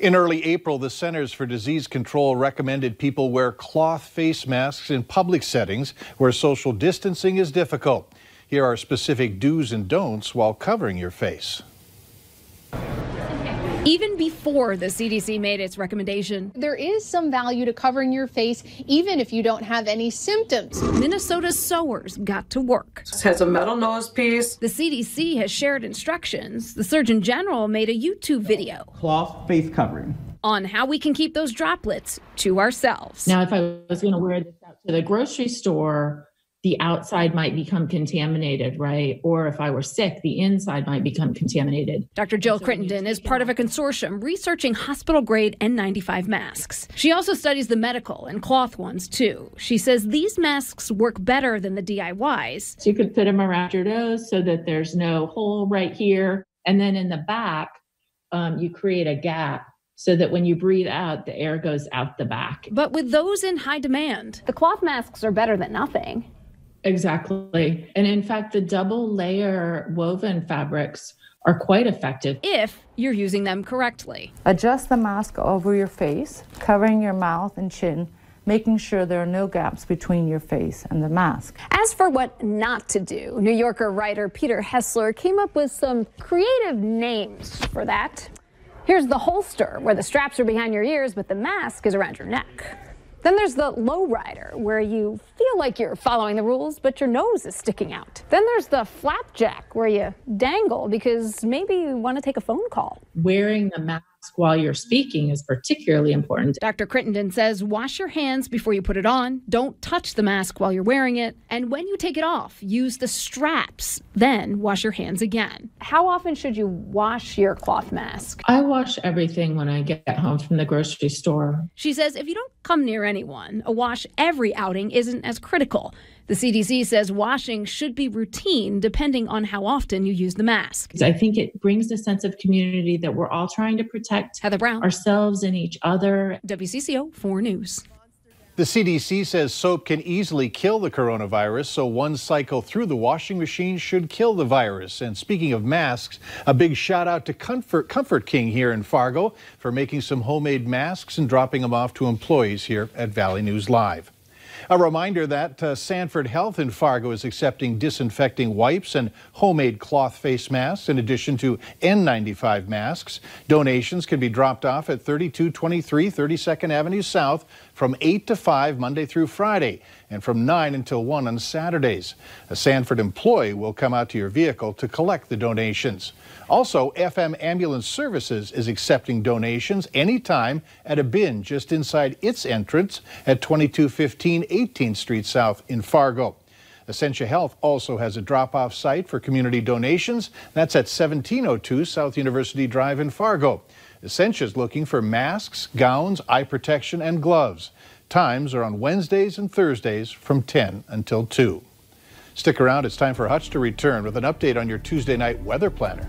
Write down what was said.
In early April, the Centers for Disease Control recommended people wear cloth face masks in public settings where social distancing is difficult. Here are specific do's and don'ts while covering your face. Even before the CDC made its recommendation, there is some value to covering your face even if you don't have any symptoms. Minnesota sewers got to work. This has a metal nose piece. The CDC has shared instructions. The Surgeon General made a YouTube video. Cloth face covering. On how we can keep those droplets to ourselves. Now, if I was going to wear this out to the grocery store, the outside might become contaminated, right? Or if I were sick, the inside might become contaminated. Dr. Jill so Crittenden is part of a consortium researching hospital grade N95 masks. She also studies the medical and cloth ones too. She says these masks work better than the DIYs. So you could put them around your nose so that there's no hole right here. And then in the back, um, you create a gap so that when you breathe out, the air goes out the back. But with those in high demand, the cloth masks are better than nothing. Exactly. And in fact, the double layer woven fabrics are quite effective if you're using them correctly. Adjust the mask over your face, covering your mouth and chin, making sure there are no gaps between your face and the mask. As for what not to do, New Yorker writer Peter Hessler came up with some creative names for that. Here's the holster, where the straps are behind your ears, but the mask is around your neck. Then there's the low rider, where you feel like you're following the rules, but your nose is sticking out. Then there's the flapjack, where you dangle because maybe you want to take a phone call. Wearing the mask while you're speaking is particularly important. Dr. Crittenden says wash your hands before you put it on. Don't touch the mask while you're wearing it. And when you take it off, use the straps. Then wash your hands again. How often should you wash your cloth mask? I wash everything when I get home from the grocery store. She says if you don't come near anyone, a wash every outing isn't as critical. The CDC says washing should be routine depending on how often you use the mask. I think it brings a sense of community that we're all trying to protect Heather Brown, ourselves and each other. WCCO 4 News. The CDC says soap can easily kill the coronavirus, so one cycle through the washing machine should kill the virus. And speaking of masks, a big shout out to Comfort, Comfort King here in Fargo for making some homemade masks and dropping them off to employees here at Valley News Live. A reminder that uh, Sanford Health in Fargo is accepting disinfecting wipes and homemade cloth face masks in addition to N95 masks. Donations can be dropped off at 3223 32nd Avenue South from 8 to 5 Monday through Friday and from 9 until 1 on Saturdays. A Sanford employee will come out to your vehicle to collect the donations. Also, FM Ambulance Services is accepting donations anytime at a bin just inside its entrance at 2215 18th Street South in Fargo. Essentia Health also has a drop-off site for community donations. That's at 1702 South University Drive in Fargo. Essentia is looking for masks, gowns, eye protection, and gloves. Times are on Wednesdays and Thursdays from 10 until 2. Stick around, it's time for Hutch to return with an update on your Tuesday night weather planner.